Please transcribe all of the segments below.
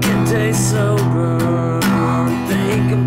Get days sober, thinking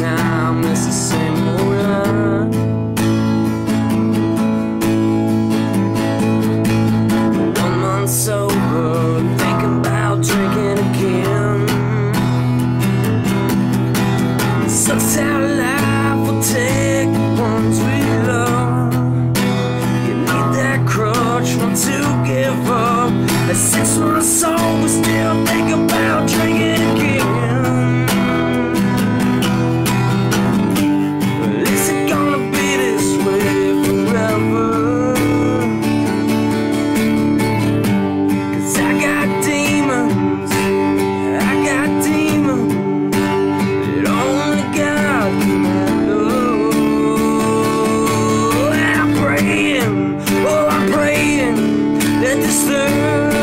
town Oh, I'm praying that this love.